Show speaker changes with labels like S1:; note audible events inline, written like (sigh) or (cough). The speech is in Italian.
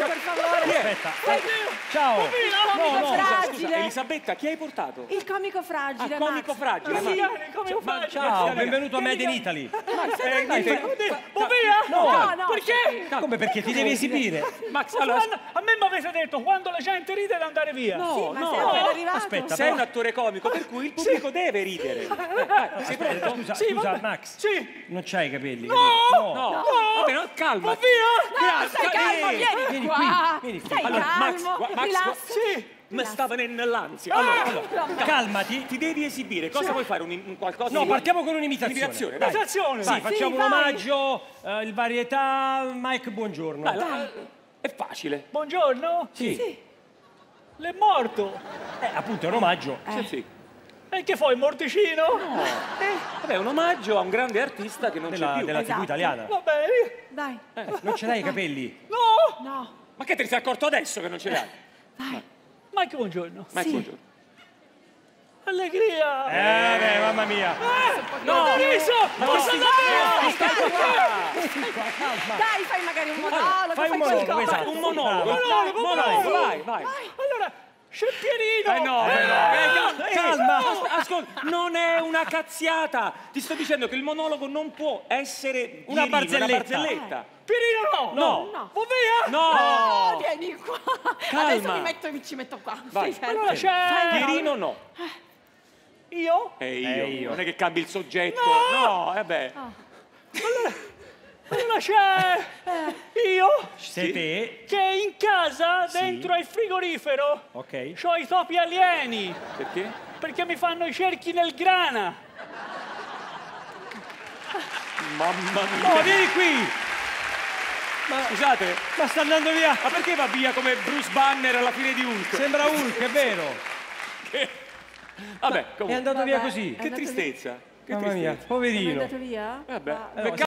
S1: Max, favore.
S2: Aspetta. Ciao.
S1: Il comico
S2: No, no,
S3: Scusa,
S1: fragile.
S3: Elisabetta, chi hai portato?
S1: Il comico fragile,
S3: Ah, comico
S1: Max.
S3: fragile.
S1: Sì.
S3: Max.
S4: Vieni, come
S3: Ma-?
S2: Ciao,
S3: Max,
S2: benvenuto a Made in. Italy.
S3: Eh,
S2: dai?
S1: No, no.
S4: Perché?
S2: Come perché ti devi esibire?
S3: Max,
S4: Allora, a me mi avete detto quando la gente ride di andare via.
S3: no,
S1: Sì, ma
S3: no.
S2: Aspetta,
S3: Sei un attore comico, per cui il pubblico deve ridere. Eh, sei
S2: Aspetta,
S3: pronto?
S2: scusa, scusa. Max.
S4: Sì.
S2: Non c'hai i capelli.
S4: No!
S3: No, vabbè, no, calma.
S4: Via!
S1: Calmo,
S3: eh,
S1: vieni,
S2: vieni
S1: qua.
S2: Vieni.
S1: Stai
S3: Allora, Max,
S1: calmo,
S3: gua- Max, gua-
S4: Sì.
S3: Mi sta venendo l'ansia.
S4: Ah!
S3: Allora, allora,
S2: Calmati.
S3: ti devi esibire. Cosa vuoi fare? Un, un qualcosa
S2: No,
S3: di-
S2: partiamo con un'imitazione.
S3: Un'imitazione, dai.
S4: Imitazione.
S2: Sì,
S4: Sì,
S2: facciamo
S1: vai.
S2: un omaggio, eh, il varietà, Mike Buongiorno.
S3: Dai, la- è facile.
S4: Buongiorno.
S2: Sì.
S4: L'è morto.
S2: Eh, appunto, è un omaggio.
S3: Sì, sì.
S4: E che fai, morticino?
S3: Vabbè, è un omaggio a un grande artista che non
S2: Della,
S3: c'è più.
S2: della TV
S1: Esatto.
S2: italiana.
S4: Va bene.
S1: Dai.
S2: Non ce l'hai i capelli?
S4: No.
S1: No.
S3: Ma che te ne sei accorto adesso che non ce l'hai? (laughs)
S4: Mike, buongiorno.
S3: Ma
S1: Sì.
S3: buongiorno.
S4: Allegria.
S2: Eh, beh, mamma mia.
S4: No, riso. Ma
S1: Stai calmo.
S2: Calma.
S1: Dai, fai magari un monologo,
S2: fai un
S1: qualcosa.
S2: monologo, esatto.
S3: Un monologo.
S4: Monologo,
S3: monologo.
S4: monologo.
S3: Vai, vai.
S4: Allora, Sceppierino.
S3: Eh no, eh no. Eh, eh,
S2: Calma.
S3: as- Ascolta, non è una cazziata. Ti sto dicendo che il monologo non può essere
S2: Una
S3: Pierino,
S2: barzelletta.
S3: Una barzelletta.
S4: Pierino no.
S3: No.
S1: No.
S4: Va via.
S3: No.
S1: Oh, vieni qua.
S3: Calma.
S1: Adesso mi metto, ci metto qua.
S3: Vai.
S1: Fermo.
S4: Allora c'è
S3: Pierino no.
S4: io.
S3: E io.
S2: Eh, io.
S3: Non è che cambi il soggetto.
S4: No.
S3: No, eh beh.
S4: Allora c'è io
S2: Sei te.
S4: che in casa
S2: Sì.
S4: dentro al frigorifero
S2: Ok.
S4: ho i topi alieni
S3: Perché?
S4: perché mi fanno i cerchi nel grana.
S3: Mamma mia.
S2: Oh, vieni qui.
S3: Scusate,
S2: Ma sta andando via.
S3: ma perché va via come Bruce Banner alla fine di Hulk?
S2: Sembra Hulk, è vero.
S3: Vabbè,
S2: È
S3: comunque.
S2: andato via
S1: Vabbè.
S2: così.
S1: È
S3: Che
S1: andato
S3: tristezza. Che
S2: Mamma mia,
S3: tristezza.
S1: È
S2: poverino.
S1: andato via?
S3: Vabbè,
S1: Va-
S3: peccato